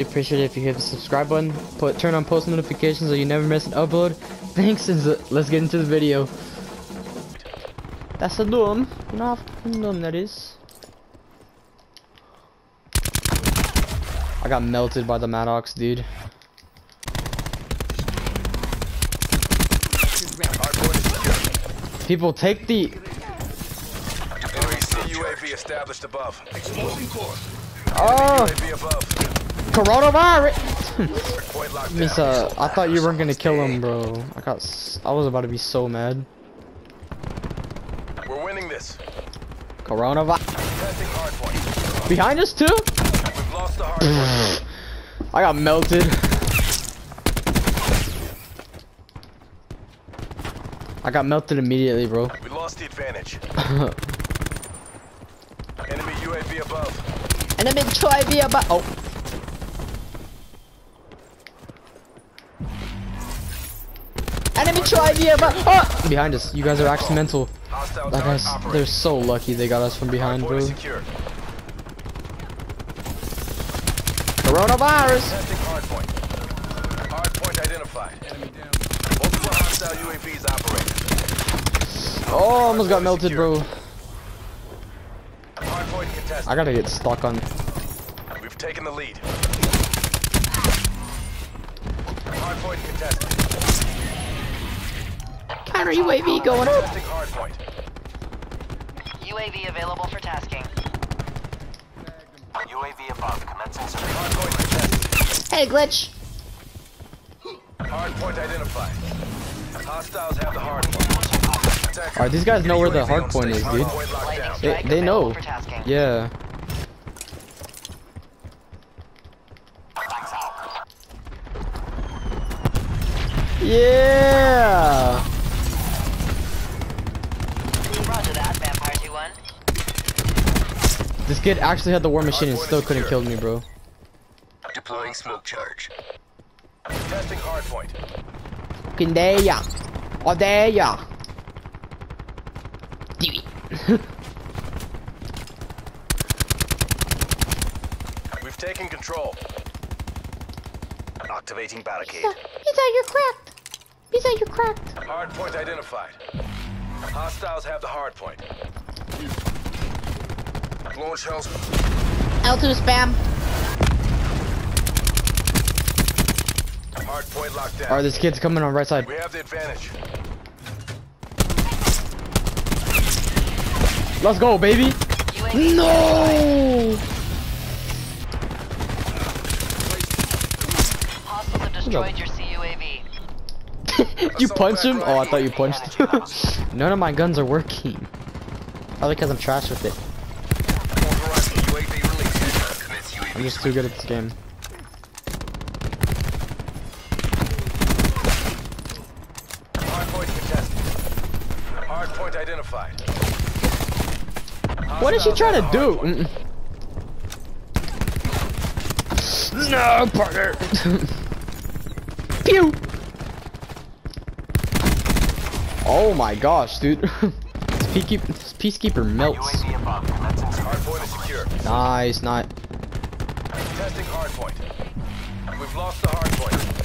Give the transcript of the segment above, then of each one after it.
appreciate it if you hit the subscribe button, put turn on post notifications so you never miss an upload. Thanks, and let's get into the video. That's a dome. You know how fucking dumb that is. I got melted by the Maddox, dude. People take the Enemy CUAV established above. Exploding core. oh UAV above. Coronavirus. Point locked Miss, uh, I thought you weren't gonna kill him, bro. I got, s- I was about to be so mad. We're winning this. Coronavirus behind us too. We've lost the hardpoint. I got melted. I got melted immediately, bro. we lost the advantage. Enemy UAV above. And I've been trying to be about. Oh. Enemy try to be about. Oh! Behind us. You guys are accidental. Hostile That guys, they're so lucky they got us from behind, bro. Coronavirus. Testing hardpoint. Hardpoint identified. Multiple hostile UAVs operating. Oh, almost got melted, bro. I gotta get stuck on. We've taken the lead. Hardpoint contested. Counter UAV going up. Testing hardpoint. UAV available for tasking. UAV above. Commencing search. Hardpoint contested. Hey, glitch. Hardpoint identified. Hostiles have the hardpoint. Attacker. Alright, these guys know where the UAV on hard point is, station. dude. Hardpoint locked Lightning down. They, strike they know. Yeah. Yeah. This kid actually had the war machine and still couldn't kill me, bro. Deploying smoke charge. Testing hardpoint. Fucking there ya. Oh, there ya. Do it. We've taken control. Activating barricade. He's out, you're cracked. He's out, you're cracked. Hardpoint identified. Hostiles have the hardpoint. Launch shells. L2 spam. Hardpoint locked down. Alright, this kid's coming on right side. We have the advantage. Let's go, baby. No! Hostiles have destroyed your CUAV. you punch him? Oh, I thought you punched. him. None of my guns are working. Probably because I'm trash with it. Authorizing UAV release. Commits UAV. I'm just too good at this game. Hardpoint contested. Hardpoint identified. What is she trying to do? No, partner. Pew. Oh my gosh, dude. this, peacekeeper, this peacekeeper melts. UAV above. Commencing search. Hardpoint is secure. Nice, not. Testing hardpoint. We've lost the hardpoint.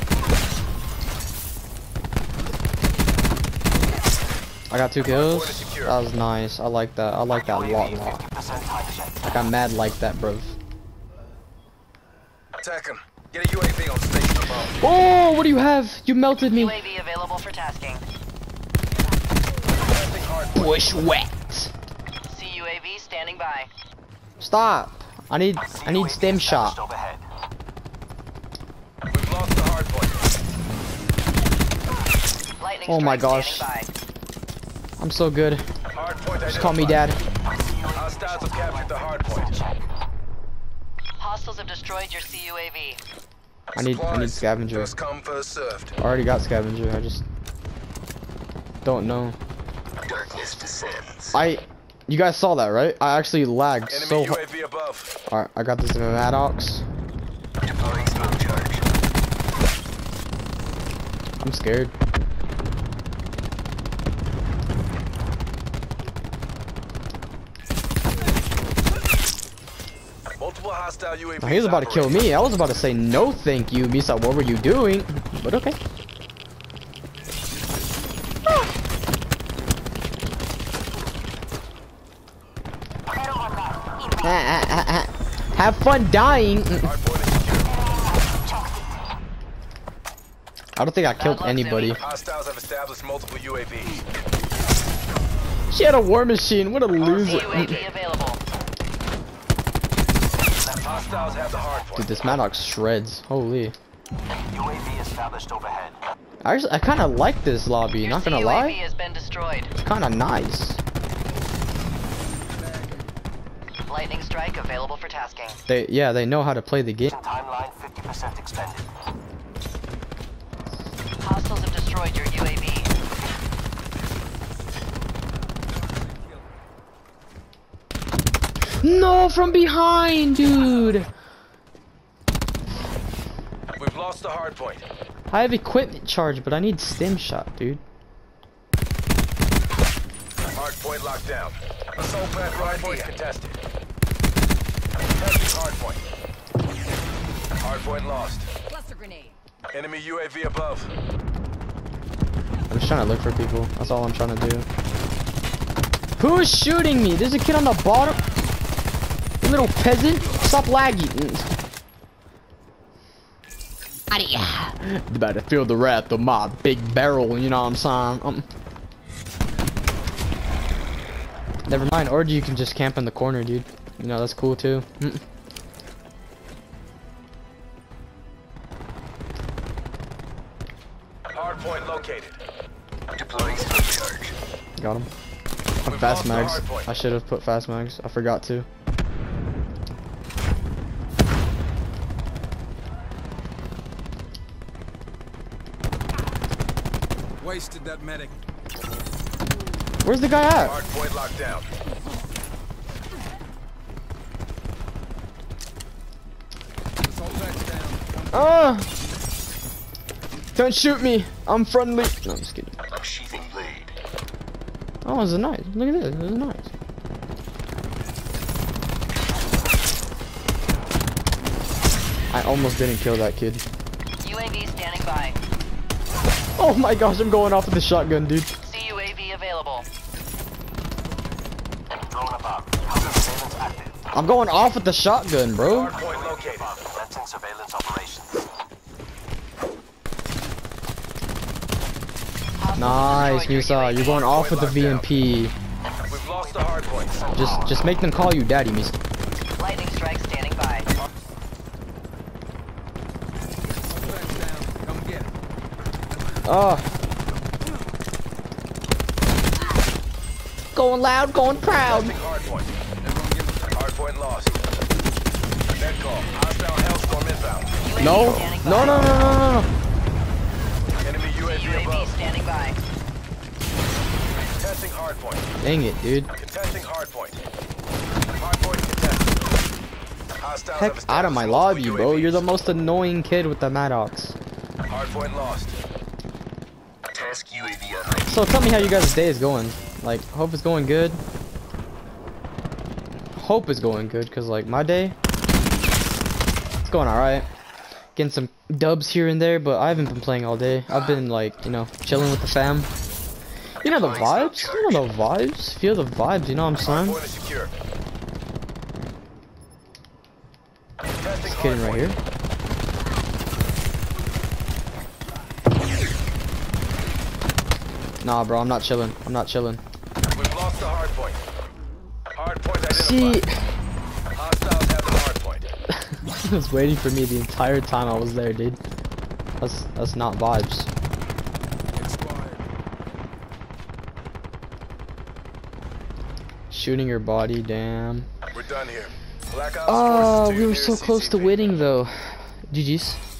I got two kills. That was nice. I like that. I like that a lot, lot. I got mad like that, bro. Attack him. Get a UAV on station above. Oh, what do you have? You melted me. UAV available for tasking. Bush wet. CUAV standing by. Stop. I need. I need stim shot. Overhead. We've lost the hardpoint. Lightning Oh my gosh. I'm so good. Just call me dad. Hostiles have captured the hardpoint. by. Hostiles have destroyed your CUAV. I need. I need scavenger. First come, first served. I already got scavenger. I just don't know. Darkness descends. I. You guys saw that, right? I actually lagged Enemy so hard. Alright, I got this Maddox. Deploying smoke charge. I'm scared. Multiple Multiple hostile UAVs. Now, he was about to kill me. I was about to say no thank you, Misa. What were you doing? But okay. Have fun dying. Hardpoint is secure. I don't think I killed anybody. Zimmy. Hostiles have established multiple UAVs. She had a war machine. What a loser. CUAV available. Hostiles have the hardpoint. Dude, this Maddox shreds. Holy. UAV established overhead. I I kind of like this lobby. Not gonna lie. has been destroyed. It's kind of nice. Lightning strike available for tasking. They, yeah, they know how to play the game. Timeline 50% expended. Hostiles have destroyed your UAV. No, from behind, dude. We've lost the hardpoint. I have equipment charge, but I need stim shot, dude. Hardpoint locked down. Assault path hardpoint contested. Contesting hardpoint. Hardpoint lost. Cluster grenade. Enemy UAV above. I'm just trying to look for people. That's all I'm trying to do. Who is shooting me? There's a kid on the bottom. You little peasant. Stop lagging. You better feel the wrath of my big barrel, you know what I'm saying? Um, never mind, or you can just camp in the corner, dude. You know, that's cool too. Mm. Hardpoint located. Deploying charge. Got him. We've Fast mags. I should have put fast mags. I forgot to. Wasted that medic. Where's the guy at? Hardpoint locked down. Ah! Don't shoot me. I'm friendly. No, I'm just kidding. Sheathing blade. Oh, it's a nice. Look at this. It's nice. I almost didn't kill that kid. UAV standing by. Oh my gosh, I'm going off with the shotgun, dude. CUAV available. Drone above. Counter surveillance active. I'm going off with the shotgun, bro. Hardpoint located. Commencing surveillance operations. Hostiles Nice, have destroyed Misa. You're going off with the VMP. We've lost the hardpoint. Just, just make them call you daddy, Misa. Lightning strike standing by. Assault pack's down. Come get it. Oh. Going loud, going proud. Contesting hardpoint. Everyone give lost. Net call. Hostile Hellstorm inbound. No, no, no, no, no, no. Enemy UAV UAV standing by. Contesting hardpoint. Dang it, dude. Contesting hardpoint. Hardpoint contested. Hostiles have Heck out of my lobby, multiple bro. You're the most annoying kid with the Maddox. Hardpoint lost. Task UAV. So tell me how you guys' day is going. Like, hope it's going good. Hope it's going good, cause like my day, it's going alright. Getting some dubs here and there, but I haven't been playing all day. I've been like, you know, chilling with the fam. You know the vibes. You know the vibes. Feel the vibes. You know what I'm saying? Hardpoint is secure. Contesting This kid right here. Nah, bro. I'm not chilling. I'm not chilling. We've lost the hardpoint. Hardpoint See, identified. Hostiles have the hardpoint. he was waiting for me the entire time I was there, dude. That's that's not vibes. Shooting your body, damn. We're done here. Oh, we were so close to winning though. GG's.